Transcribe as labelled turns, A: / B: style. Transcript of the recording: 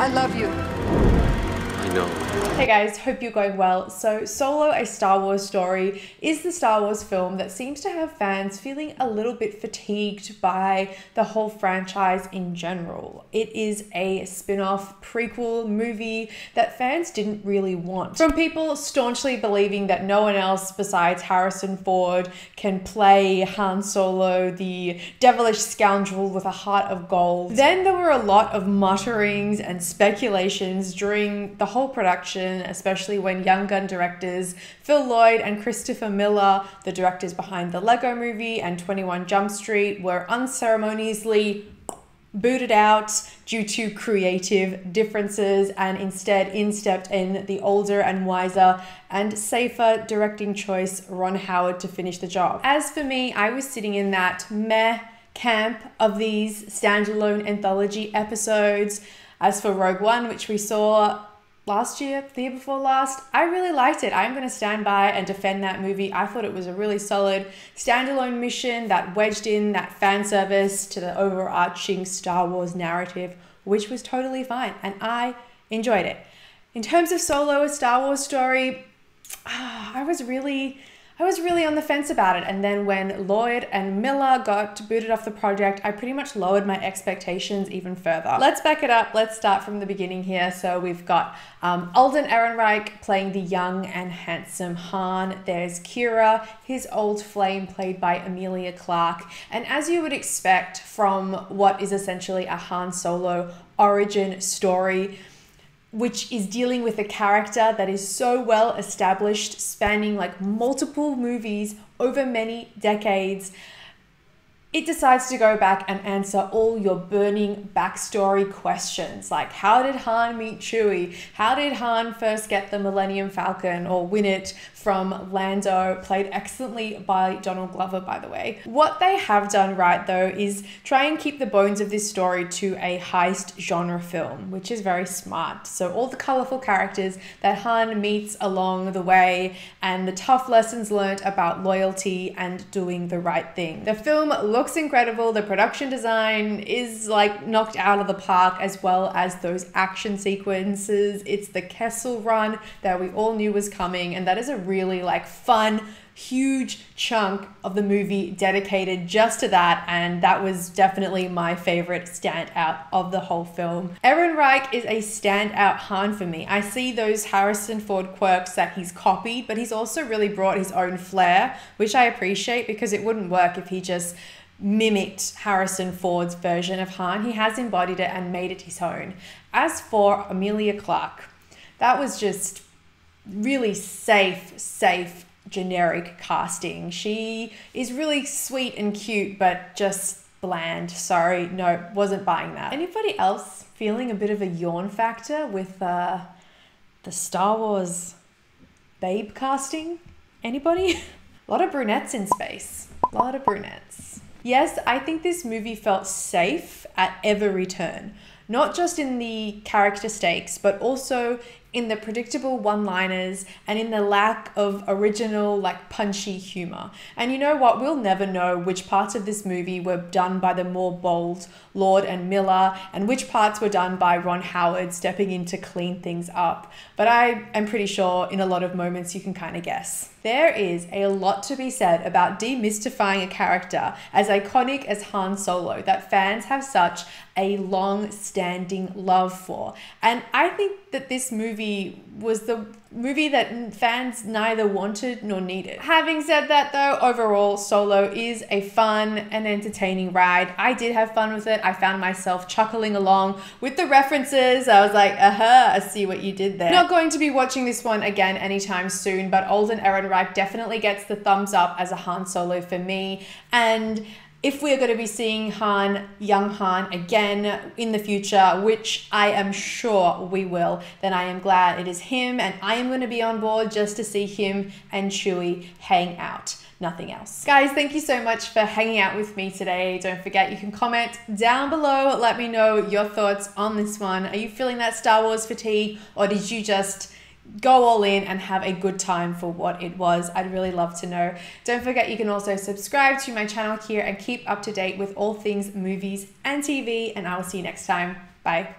A: I love you.
B: I know.
C: Hey guys, hope you're going well. So, Solo, a Star Wars story, is the Star Wars film that seems to have fans feeling a little bit fatigued by the whole franchise in general. It is a spin off prequel movie that fans didn't really want. From people staunchly believing that no one else besides Harrison Ford can play Han Solo, the devilish scoundrel with a heart of gold. Then there were a lot of mutterings and speculations during the whole production especially when young gun directors Phil Lord and Christopher Miller, the directors behind the Lego movie and 21 Jump Street, were unceremoniously booted out due to creative differences and instead in stepped in the older and wiser and safer directing choice Ron Howard to finish the job. As for me, I was sitting in that meh camp of these standalone anthology episodes. As for Rogue One, which we saw last year, the year before last. I really liked it. I'm going to stand by and defend that movie. I thought it was a really solid standalone mission that wedged in that fan service to the overarching Star Wars narrative, which was totally fine. And I enjoyed it. In terms of Solo, a Star Wars story, I was really I was really on the fence about it. And then when Lord and Miller got booted off the project, I pretty much lowered my expectations even further. Let's back it up. Let's start from the beginning here. So we've got um, Alden Ehrenreich playing the young and handsome Han. There's Qi'ra, his old flame, played by Emilia Clarke. And as you would expect from what is essentially a Han Solo origin story, which is dealing with a character that is so well established, spanning like multiple movies over many decades it decides to go back and answer all your burning backstory questions like how did Han meet Chewie? How did Han first get the Millennium Falcon or win it from Lando, played excellently by Donald Glover, by the way? What they have done right though is try and keep the bones of this story to a heist genre film, which is very smart. So, all the colorful characters that Han meets along the way and the tough lessons learned about loyalty and doing the right thing. The film looks looks incredible. The production design is like knocked out of the park, as well as those action sequences. It's the Kessel run that we all knew was coming, and that is a really like fun, huge chunk of the movie dedicated just to that, and that was definitely my favorite standout of the whole film. Ehrenreich is a standout Han for me. I see those Harrison Ford quirks that he's copied, but he's also really brought his own flair, which I appreciate because it wouldn't work if he just mimicked Harrison Ford's version of Han. He has embodied it and made it his own. As for Emilia Clarke, that was just really safe, safe, generic casting. She is really sweet and cute, but just bland. Sorry, no, wasn't buying that. Anybody else feeling a bit of a yawn factor with uh, the Star Wars babe casting? Anybody? a lot of brunettes in space. A lot of brunettes. Yes, I think this movie felt safe at every turn, not just in the character stakes, but also in the predictable one liners and in the lack of original, like punchy humor. And you know what? We'll never know which parts of this movie were done by the more bold Lord and Miller and which parts were done by Ron Howard stepping in to clean things up. But I am pretty sure in a lot of moments you can kind of guess. There is a lot to be said about demystifying a character as iconic as Han Solo that fans have such a long standing love for. And I think that this movie was the movie that fans neither wanted nor needed. Having said that, though, overall, Solo is a fun and entertaining ride. I did have fun with it. I found myself chuckling along with the references. I was like, uh huh, I see what you did there. Not going to be watching this one again anytime soon, but Alden Ehrenreich definitely gets the thumbs up as a Han Solo for me. And if we're going to be seeing Han, young Han, again in the future, which I am sure we will, then I am glad it is him and I am going to be on board just to see him and Chewie hang out. Nothing else. Guys, thank you so much for hanging out with me today. Don't forget you can comment down below. Let me know your thoughts on this one. Are you feeling that Star Wars fatigue or did you just go all in and have a good time for what it was. I'd really love to know. Don't forget you can also subscribe to my channel here and keep up to date with all things movies and TV and I will see you next time. Bye.